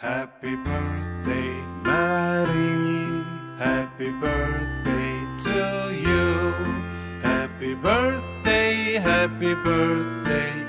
Happy birthday, Marie. Happy birthday to you. Happy birthday, happy birthday,